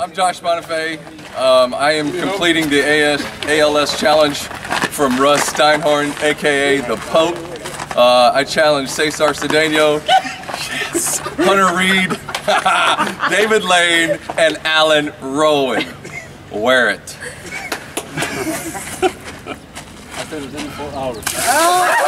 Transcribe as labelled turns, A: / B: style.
A: I'm Josh Bonifay. Um, I am completing the AS, ALS challenge from Russ Steinhorn, aka the Pope. Uh, I challenge Cesar Cedeno. Hunter Reed, David Lane, and Alan Rowan. Wear it.
B: I said it was in four hours.